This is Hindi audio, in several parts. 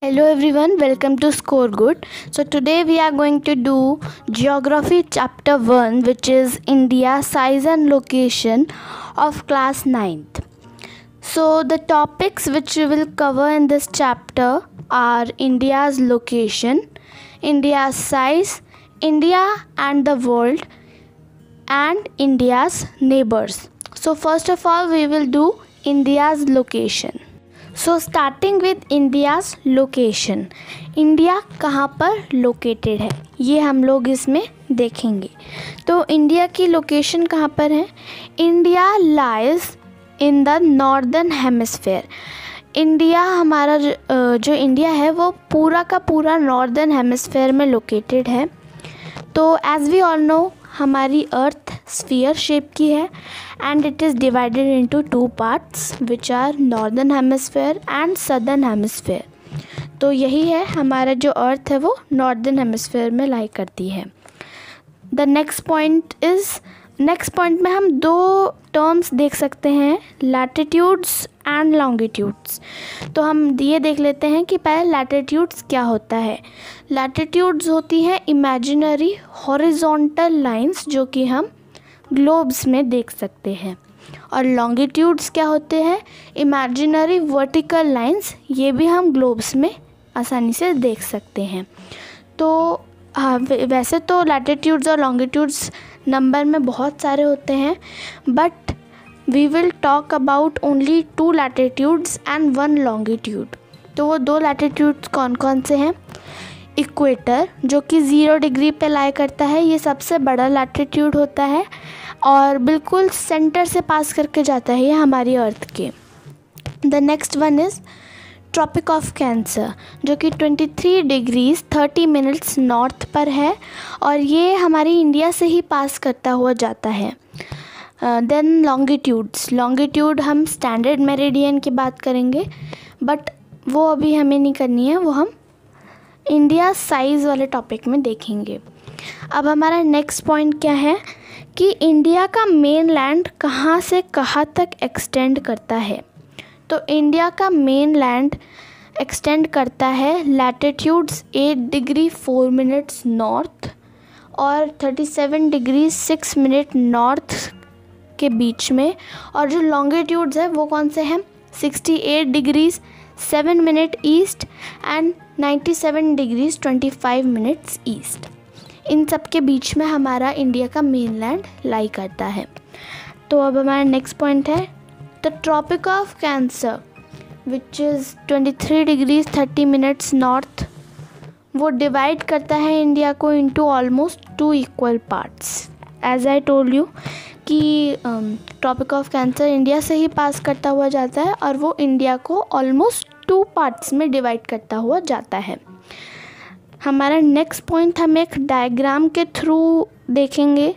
Hello everyone, welcome to Score Good. So today we are going to do Geography chapter 1 which is India size and location of class 9th. So the topics which we will cover in this chapter are India's location, India's size, India and the world and India's neighbors. So first of all we will do India's location. So starting with India's location India कहाँ पर लोकेटेड है? ये हम लोग इसमें देखेंगे। तो इंडिया की लोकेशन कहाँ पर है? India lies in the northern hemisphere India हमारा जो इंडिया है, वो पूरा का पूरा नॉर्दर्न हेमिसफेयर में लोकेटेड है। तो एज़ वी ऑल नो हमारी अर्थ स्फीयर शेप की है and it is divided into two parts which are northern hemisphere and southern hemisphere तो यही है हमारा जो अर्थ है वो नॉर्दर्न हेमिसफेयर में लाई करती है। The next point is next point में हम दो टर्म्स देख सकते हैं लैटिट्यूड्स एंड लॉन्गिट्यूड्स तो हम ये देख लेते हैं कि पहले लैटिट्यूड्स क्या होता है। लैटिट्यूड्स होती हैं इमेजिनरी हॉरिजॉन्टल लाइंस जो कि हम ग्लोब्स में देख सकते हैं। और लॉन्गिट्यूड्स क्या होते हैं? इमेजिनरी वर्टिकल लाइंस ये भी हम ग्लोब्स में आसानी से देख सकते हैं। तो हाँ वैसे तो लैटिट्यूड्स और लॉन्गिट्यूड्स नंबर में बहुत सारे होते हैं but we will talk about only two latitudes and one longitude तो वो दो लैटिट्यूड्स कौन कौन से हैं? इक्वेटर जो कि ज़ीरो डिग्री पे लाई करता है, ये सबसे बड़ा लैटिट्यूड होता है और बिल्कुल सेंटर से पास करके जाता है ये हमारी अर्थ के। The next one is tropic of cancer जो कि 23 डिग्रीज 30 मिनट्स नॉर्थ पर है और ये हमारी इंडिया से ही पास करता हुआ जाता है। देन लॉन्गिट्यूड्स लॉन्गिट्यूड हम स्टैंडर्ड मेरेडियन की बात करेंगे बट वो अभी हमें नहीं करनी है, वो हम इंडिया साइज़ वाले टॉपिक में देखेंगे। अब हमारा नेक्स्ट पॉइंट क्या है कि इंडिया का मेन लैंड कहाँ से कहाँ तक एक्सटेंड करता है? तो इंडिया का मेन लैंड एक्सटेंड करता है latitudes eight degree four minutes north और thirty seven degree six minute north के बीच में और जो लॉन्गिट्यूड्स है वो कौन से हैं? Sixty eight degrees seven minute east and ninety seven degrees twenty five minutes east इन सब के बीच में हमारा इंडिया का मेन लैंड लाई करता है। तो अब हमारा नेक्स्ट पॉइंट है। Tropic of cancer which is twenty three degrees thirty minutes north वो डिवाइड करता है इंडिया को into almost two equal parts as I told you कि ट्रॉपिक ऑफ़ कैंसर इंडिया से ही पास करता हुआ जाता है और वो इंडिया को ऑलमोस्ट टू पार्ट्स में डिवाइड करता हुआ जाता है। हमारा नेक्स्ट पॉइंट हम एक डायग्राम के थ्रू देखेंगे।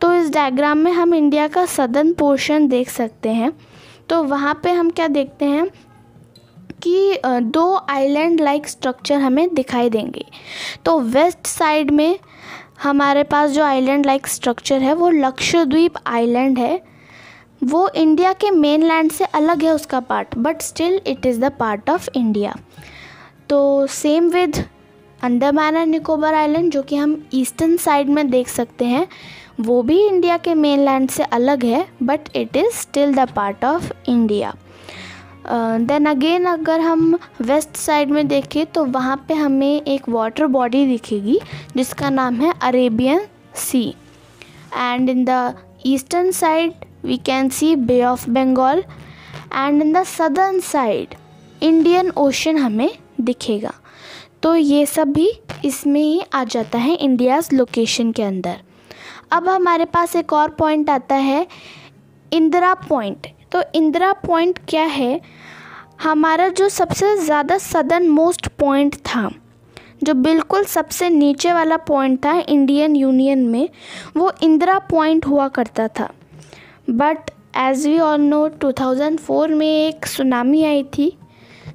तो इस डायग्राम में हम इंडिया का सदर्न पोर्शन देख सकते हैं। तो वहाँ पे हम क्या देखते हैं कि दो आइलैंड लाइक स्ट्रक्चर हमें दिखाई देंगे। तो वेस्ट साइड में हमारे पास जो आइलैंड लाइक स्ट्रक्चर है, वो लक्षद्वीप आइलैंड है। वो इंडिया के मेन लैंड से अलग है उसका part but still it is the part of India तो same with Andaman and Nicobar island जो कि हम ईस्टर्न साइड में देख सकते हैं। वो भी इंडिया के मेन लैंड से अलग है but it is still the part of India then again अगर हम वेस्ट साइड में देखें तो वहाँ पे हमें एक वाटर बॉडी दिखेगी, जिसका नाम है Arabian sea and in the eastern side we can see bay of Bengal and in the southern side Indian ocean हमें दिखेगा. तो ये सब भी इसमें ही आ जाता है इंडियाज़ लोकेशन के अंदर. अब हमारे पास एक और पॉइंट आता है, इंदिरा पॉइंट तो इंदिरा पॉइंट क्या है? हमारा जो सबसे ज़्यादा सदर्न मोस्ट पॉइंट था, जो बिल्कुल सबसे नीचे वाला पॉइंट था इंडियन यूनियन में, वो इंदिरा पॉइंट हुआ करता था. But as we all know 2004 में एक सुनामी आई थी,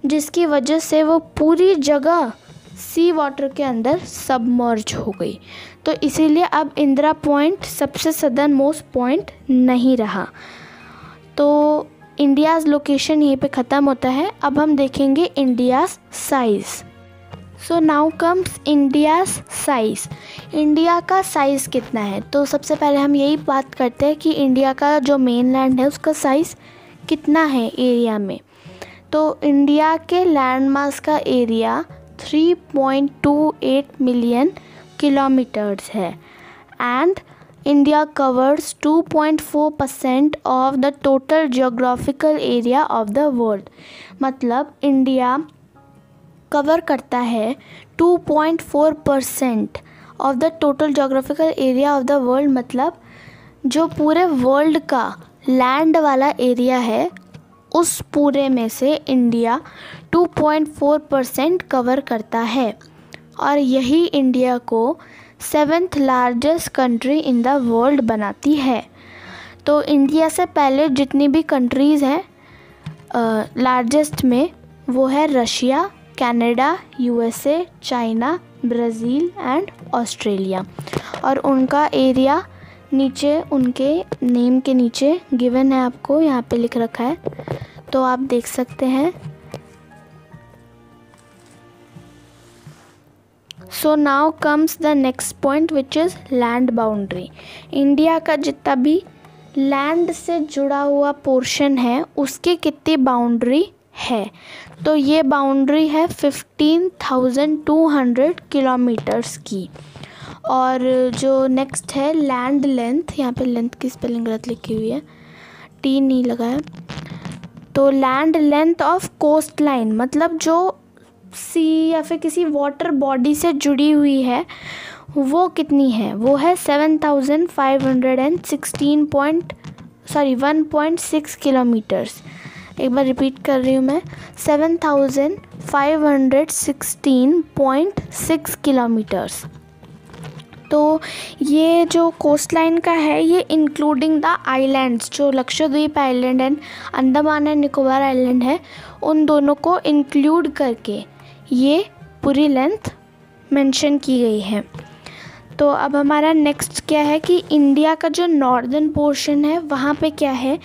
जिसकी वजह से वो पूरी जगह सी वाटर के अंदर सबमर्ज हो गई. तो इसीलिए अब इंदिरा पॉइंट सबसे सदर्न मोस्ट पॉइंट नहीं रहा। तो इंडियाज़ लोकेशन यहीं पे ख़त्म होता है। अब हम देखेंगे India's size. So now comes India's size. India का साइज़ कितना है? तो सबसे पहले हम यही बात करते हैं कि इंडिया का जो मेन लैंड है, उसका साइज़ कितना है एरिया में? तो इंडिया के लैंड मास का एरिया 3.28 मिलियन किलोमीटर्स है. And India covers 2.4 percent of the total geographical area of the world मतलब इंडिया कवर करता है 2.4 percent of the total geographical area of the world मतलब जो पूरे वर्ल्ड का लैंड वाला एरिया है, उस पूरे में से इंडिया 2.4 परसेंट कवर करता है. और यही इंडिया को seventh largest country in the world बनाती है। तो इंडिया से पहले जितनी भी कंट्रीज़ हैं लार्जेस्ट में, वो है Russia Canada USA China Brazil and Australia और उनका एरिया नीचे, उनके नेम के नीचे गिवन है आपको, यहाँ पे लिख रखा है। तो आप देख सकते हैं so now comes the next point which is land boundary India का जितना भी लैंड से जुड़ा हुआ पोर्शन है, उसकी कितनी बाउंड्री है? तो ये बाउंड्री है fifteen thousand two hundred kilometres की। और जो नेक्स्ट है लैंड लेंथ यहाँ पे लेंथ की स्पेलिंग गलत लिखी हुई है। टी नहीं लगा है। तो land length of coast line मतलब जो सी या फिर किसी वाटर बॉडी से जुड़ी हुई है, वो कितनी है? वो है seven thousand five hundred and sixteen point sorry one point six kilometres एक बार रिपीट कर रही हूँ मैं. Seven thousand five hundred sixteen point six kilometres तो ये जो कोस्ट लाइन का है, ये इंक्लूडिंग द आइलैंड्स जो Lakshadweep island and Andaman and Nicobar island है, उन दोनों को इंक्लूड करके ये पूरी लेंथ मेंशन की गई है। तो अब हमारा नेक्स्ट क्या है कि इंडिया का जो नॉर्दर्न पोर्शन है वहाँ पे क्या है?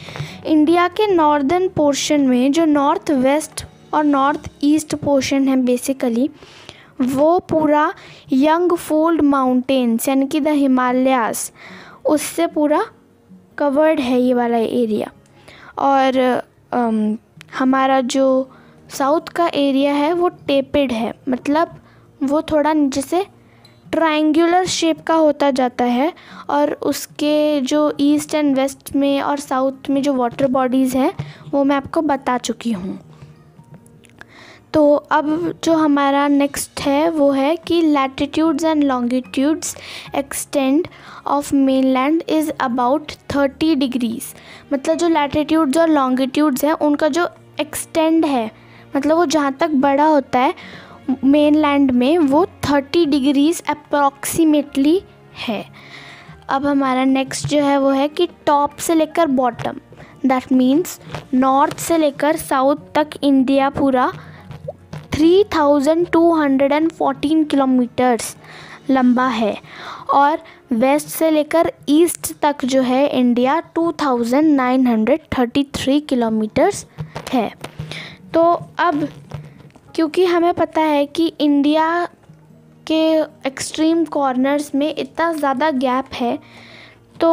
इंडिया के नॉर्दर्न पोर्शन में जो नॉर्थ वेस्ट और नॉर्थ ईस्ट पोर्शन है बेसिकली वो पूरा यंग फोल्ड माउंटेन्स यानी कि द हिमालयास उससे पूरा कवर्ड है ये वाला एरिया और um, हमारा जो साउथ का एरिया है, वो टेपेड है। मतलब वो थोड़ा नीचे से ट्रायंगुलर शेप का होता जाता है और उसके जो ईस्ट एंड वेस्ट में और साउथ में जो वाटर बॉडीज़ हैं, वो मैं आपको बता चुकी हूँ। तो अब जो हमारा नेक्स्ट है, वो है कि latitudes and longitudes extend of mainland is about thirty degrees मतलब जो लैटिट्यूड्स और लॉन्गिट्यूड्स हैं, उनका जो एक्सटेंड है मतलब वो जहाँ तक बड़ा होता है मेन लैंड में वो थर्टी डिग्रीज़ अप्रॉक्सीमेटली है। अब हमारा नेक्स्ट जो है वो है कि टॉप से लेकर बॉटम दैट मीन्स नॉर्थ से लेकर साउथ तक इंडिया पूरा three thousand two hundred and fourteen kilometres लंबा है और वेस्ट से लेकर ईस्ट तक जो है India two thousand nine hundred thirty three kilometres है। तो अब क्योंकि हमें पता है कि इंडिया के एक्सट्रीम कॉर्नर्स में इतना ज़्यादा गैप है तो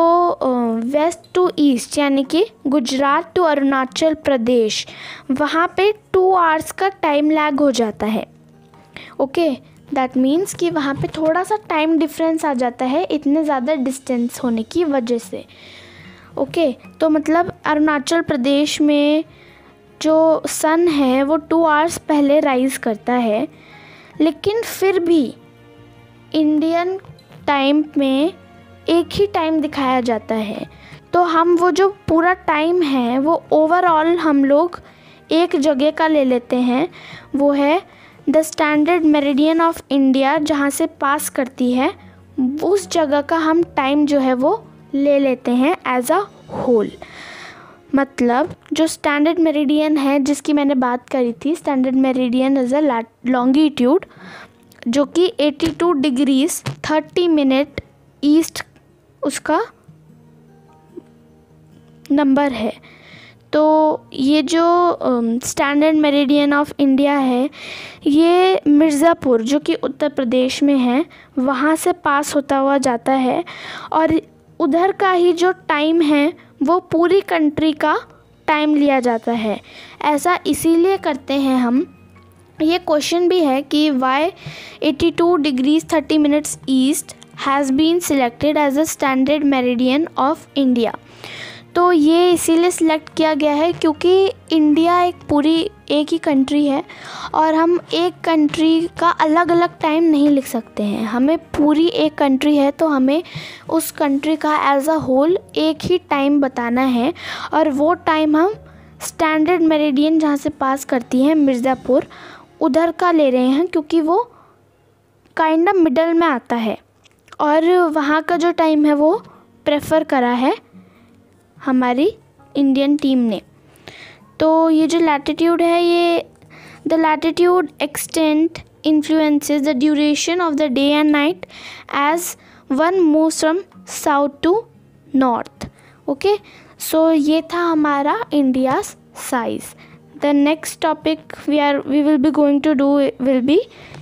वेस्ट टू ईस्ट यानी कि गुजरात टू अरुणाचल प्रदेश वहाँ पे टू आवर्स का टाइम लैग हो जाता है। ओके दैट मीन्स कि वहाँ पे थोड़ा सा टाइम डिफरेंस आ जाता है इतने ज़्यादा डिस्टेंस होने की वजह से। ओके okay, तो मतलब अरुणाचल प्रदेश में जो सन है, वो टू आवर्स पहले राइज़ करता है। लेकिन फिर भी इंडियन टाइम में एक ही टाइम दिखाया जाता है। तो हम वो जो पूरा टाइम है, वो ओवरऑल हम लोग एक जगह का ले लेते हैं। वो है the standard meridian of India जहाँ से पास करती है। उस जगह का हम टाइम जो है, वो ले लेते हैं एज अ होल मतलब जो स्टैंडर्ड मेरिडियन है, जिसकी मैंने बात करी थी standard meridian is a longitude जो कि 82 डिग्रीज 30 मिनट ईस्ट उसका नंबर है। तो ये जो स्टैंडर्ड मेरिडियन ऑफ़ इंडिया है, ये मिर्ज़ापुर, जो कि उत्तर प्रदेश में है, वहाँ से पास होता हुआ जाता है। और उधर का ही जो टाइम है वो पूरी कंट्री का टाइम लिया जाता है। ऐसा इसीलिए करते हैं हम। ये क्वेश्चन भी है कि why 82 degrees 30 minutes east has been selected as a standard meridian of India तो ये इसीलिए सिलेक्ट किया गया है क्योंकि इंडिया एक पूरी एक ही कंट्री है और हम एक कंट्री का अलग अलग टाइम नहीं लिख सकते हैं। हमें पूरी एक कंट्री है तो हमें उस कंट्री का एज अ होल एक ही टाइम बताना है और वो टाइम हम स्टैंडर्ड मेरिडियन जहाँ से पास करती हैं, मिर्ज़ापुर, उधर का ले रहे हैं क्योंकि वो काइंड ऑफ़ मिडल में आता है और वहाँ का जो टाइम है वो प्रेफर करा है। हमारी इंडियन टीम ने। तो ये जो लैटिट्यूड है, ये the latitude extent influences the duration of the day and night as one move from south to north okay so ये था हमारा India size the next topic we are we will be going to do will be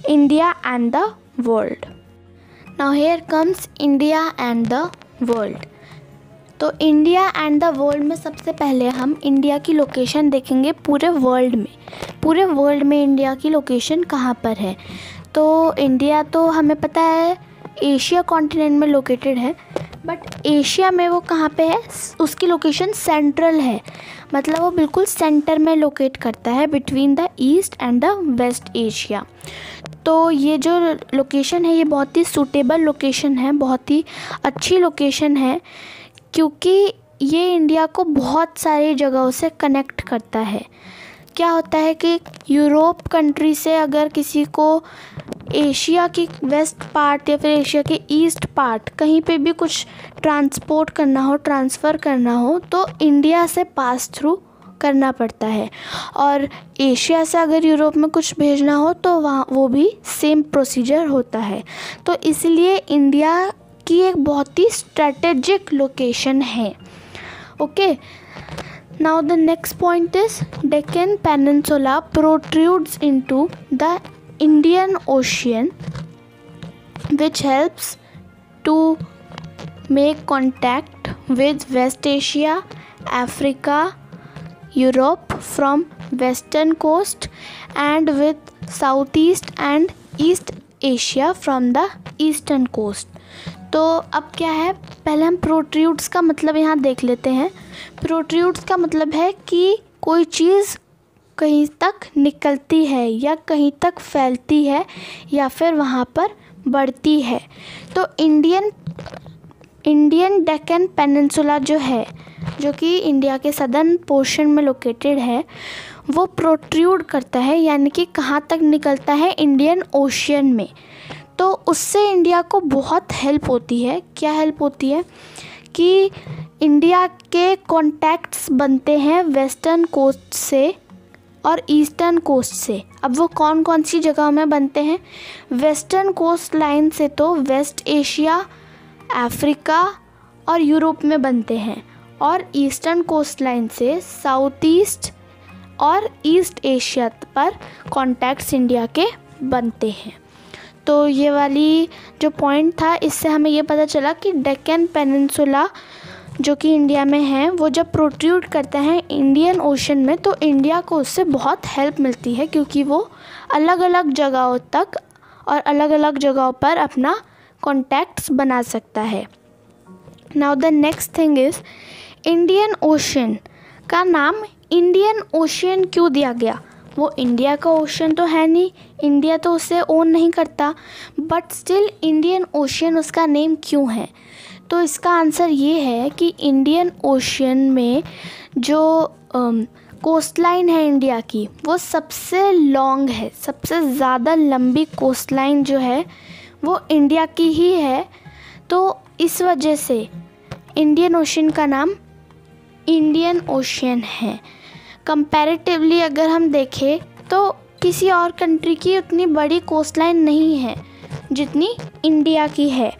India and the world now here comes India and the world तो इंडिया एंड द वर्ल्ड में सबसे पहले हम इंडिया की लोकेशन देखेंगे पूरे वर्ल्ड में। पूरे वर्ल्ड में इंडिया की लोकेशन कहाँ पर है? तो इंडिया तो हमें पता है एशिया कॉन्टिनेंट में लोकेटेड है बट एशिया में वो कहाँ पे है? उसकी लोकेशन सेंट्रल है। मतलब वो बिल्कुल सेंटर में लोकेट करता है between the east and the west Asia तो ये जो लोकेशन है, ये बहुत ही सूटेबल लोकेशन है, बहुत ही अच्छी लोकेशन है। क्योंकि ये इंडिया को बहुत सारी जगहों से कनेक्ट करता है। क्या होता है कि यूरोप कंट्री से अगर किसी को एशिया की वेस्ट पार्ट या फिर एशिया के ईस्ट पार्ट कहीं पे भी कुछ ट्रांसपोर्ट करना हो ट्रांसफ़र करना हो तो इंडिया से पास थ्रू करना पड़ता है। और एशिया से अगर यूरोप में कुछ भेजना हो तो वहाँ वो भी सेम प्रोसीजर होता है। तो इसलिए इंडिया की एक बहुत ही स्ट्रेटेजिक लोकेशन है। Okay now the next point is Deccan peninsula protrudes into the Indian ocean which helps to make contact with west Asia Africa Europe from western coast and with south east and east Asia from the eastern coast तो अब क्या है, पहले हम प्रोट्रूड्स का मतलब यहाँ देख लेते हैं। प्रोट्रूड्स का मतलब है कि कोई चीज़ कहीं तक निकलती है या कहीं तक फैलती है या फिर वहाँ पर बढ़ती है। तो इंडियन इंडियन डेकन पेनिनसुला जो है, जो कि इंडिया के सदर्न पोर्शन में लोकेटेड है, वो प्रोट्रूड करता है, यानी कि कहाँ तक निकलता है इंडियन ओशियन में। तो उससे इंडिया को बहुत हेल्प होती है। क्या हेल्प होती है? कि इंडिया के कॉन्टैक्ट्स बनते हैं वेस्टर्न कोस्ट से और ईस्टर्न कोस्ट से। अब वो कौन कौन सी जगहों में बनते हैं? वेस्टर्न कोस्ट लाइन से तो वेस्ट एशिया अफ्रीका और यूरोप में बनते हैं और ईस्टर्न कोस्ट लाइन से साउथ ईस्ट और ईस्ट एशिया पर कॉन्टैक्ट्स इंडिया के बनते हैं। तो ये वाली जो पॉइंट था, इससे हमें ये पता चला कि डेक्कन पेनिनसुला जो कि इंडिया में है, वो जब प्रोट्रूड करते हैं इंडियन ओशन में तो इंडिया को उससे बहुत हेल्प मिलती है क्योंकि वो अलग अलग जगहों तक और अलग अलग जगहों पर अपना कॉन्टैक्ट्स बना सकता है। Now the next thing is Indian ocean का नाम इंडियन ओशियन क्यों दिया गया? वो इंडिया का ओशन तो है नहीं इंडिया तो उसे ओन नहीं करता बट स्टिल इंडियन ओशियन उसका नेम क्यों है? तो इसका आंसर ये है कि इंडियन ओशन में जो कोस्ट लाइन है इंडिया की, वो सबसे लॉन्ग है, सबसे ज़्यादा लंबी कोस्ट लाइन जो है, वो इंडिया की ही है। तो इस वजह से इंडियन ओशन का नाम इंडियन ओशियन है। कंपैरेटिवली अगर हम देखें तो किसी और कंट्री की उतनी बड़ी कोस्ट लाइन नहीं है, जितनी इंडिया की है।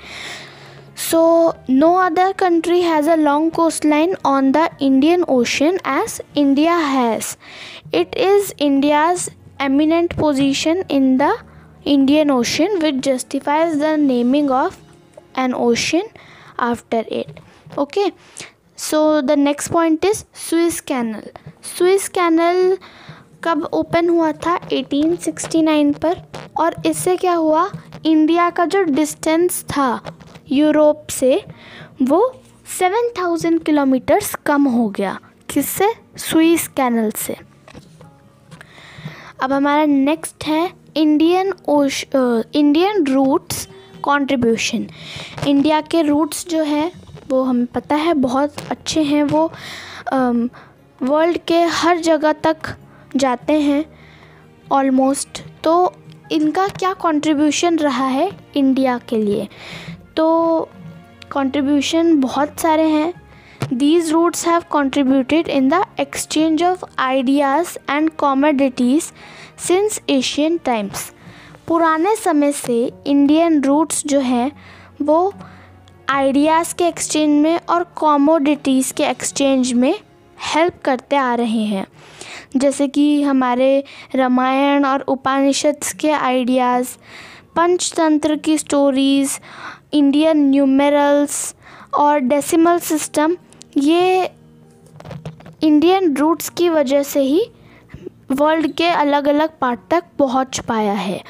So no other country has a long coast line on the Indian ocean as India has it is India's eminent position in the Indian ocean which justifies the naming of an ocean after it okay so the next point is Suez Canal. Suez Canal कब ओपन हुआ था? 1869 पर। और इससे क्या हुआ? इंडिया का जो डिस्टेंस था यूरोप से, वो 7000 किलोमीटर्स कम हो गया। किससे? स्विस कैनल से। अब हमारा नेक्स्ट है इंडियन ओश इंडियन रूट्स कंट्रीब्यूशन इंडिया के रूट्स जो है वो हमें, पता है, बहुत अच्छे हैं वो। वर्ल्ड के हर जगह तक जाते हैं ऑलमोस्ट तो इनका क्या कंट्रीब्यूशन रहा है इंडिया के लिए? तो कंट्रीब्यूशन बहुत सारे हैं। These routes have contributed in the exchange of ideas and commodities since Asian times पुराने समय से इंडियन रूट्स जो हैं, वो आइडियाज़ के एक्सचेंज में और कॉमोडिटीज़ के एक्सचेंज में हेल्प करते आ रहे हैं। जैसे कि हमारे रामायण और उपनिषद के आइडियाज़, पंचतंत्र की स्टोरीज़, इंडियन न्यूमेरल्स और डेसिमल सिस्टम, ये इंडियन रूट्स की वजह से ही वर्ल्ड के अलग अलग पार्ट तक पहुँच पाया है।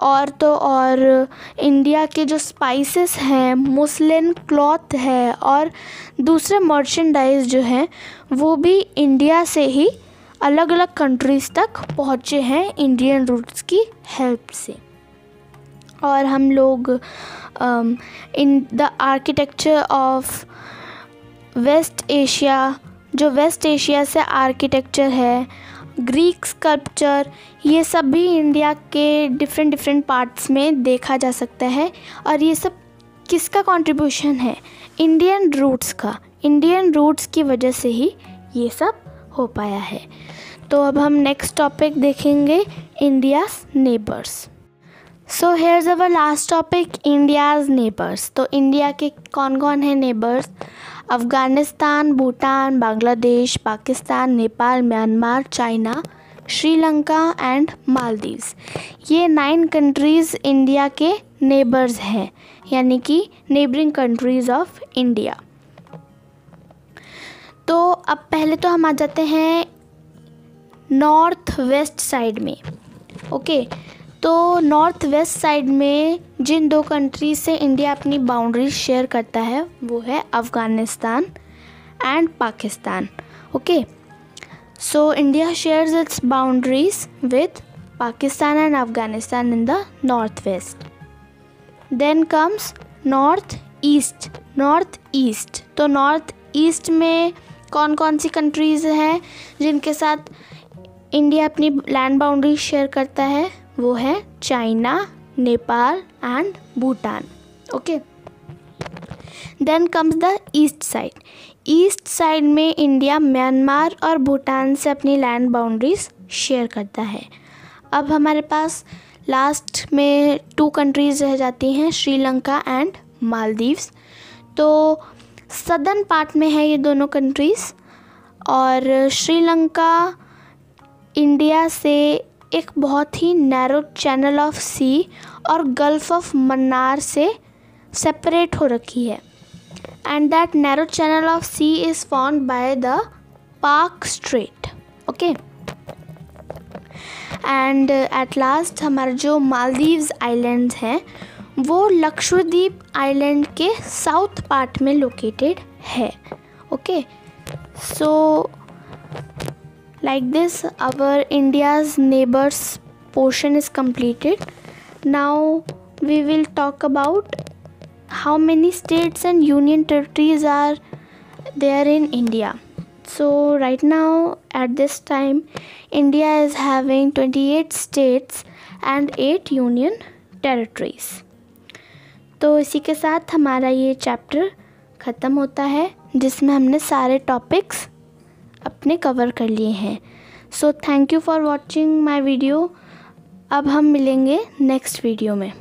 और तो और इंडिया के जो स्पाइसेस हैं मुस्लिन क्लॉथ है और दूसरे मर्चेंडाइज जो हैं, वो भी इंडिया से ही अलग अलग कंट्रीज़ तक पहुँचे हैं इंडियन रूट्स की हेल्प से। और हम लोग in the architecture of West Asia जो वेस्ट एशिया से आर्किटेक्चर है ग्रीक स्कल्पचर ये सब भी इंडिया के डिफरेंट डिफरेंट पार्ट्स में देखा जा सकता है। और ये सब किसका कंट्रीब्यूशन है? इंडियन रूट्स का। इंडियन रूट्स की वजह से ही ये सब हो पाया है। तो अब हम नेक्स्ट टॉपिक देखेंगे India's neighbours so here's our last topic India's neighbours तो इंडिया के कौन कौन है neighbours Afghanistan, Bhutan, Bangladesh, Pakistan, Nepal, Myanmar, China, Sri Lanka and Maldives. ये नाइन कंट्रीज़ इंडिया के नेबर्स हैं, यानी कि नेबरिंग कंट्रीज़ ऑफ़ इंडिया तो अब पहले तो हम आ जाते हैं नॉर्थ वेस्ट साइड में ओके तो नॉर्थ वेस्ट साइड में जिन दो कंट्रीज़ से इंडिया अपनी बाउंड्री शेयर करता है, वो है Afghanistan and Pakistan okay so India shares its boundaries with Pakistan and Afghanistan in the north west then comes north east north east तो नॉर्थ ईस्ट में कौन कौन सी कंट्रीज़ हैं जिनके साथ इंडिया अपनी लैंड बाउंड्री शेयर करता है? वो है China, Nepal and Bhutan okay then comes the east side east side में इंडिया म्यांमार और भूटान से अपनी लैंड बाउंड्रीज शेयर करता है। अब हमारे पास लास्ट में टू कंट्रीज़ रह जाती हैं, श्रीलंका एंड मालदीव्स तो सदर्न पार्ट में है ये दोनों कंट्रीज़ और श्रीलंका इंडिया से एक बहुत ही नैरो चैनल ऑफ़ सी और गल्फ ऑफ़ मन्नार से सेपरेट हो रखी है। And that narrow channel of sea is found by the Palk strait okay and at last हमारा जो मालदीव्स आइलैंड्स हैं, वो लक्षद्वीप आइलैंड के साउथ पार्ट में लोकेटेड है okay so like this our india's neighbors portion is completed now we will talk about how many states and union territories are there in india so right now at this time india is having 28 states and 8 union territories तो इसी के साथ हमारा ये चैप्टर ख़त्म होता है जिसमें हमने सारे टॉपिक्स अपने कवर कर लिए हैं। So thank you for watching my video अब हम मिलेंगे नेक्स्ट वीडियो में।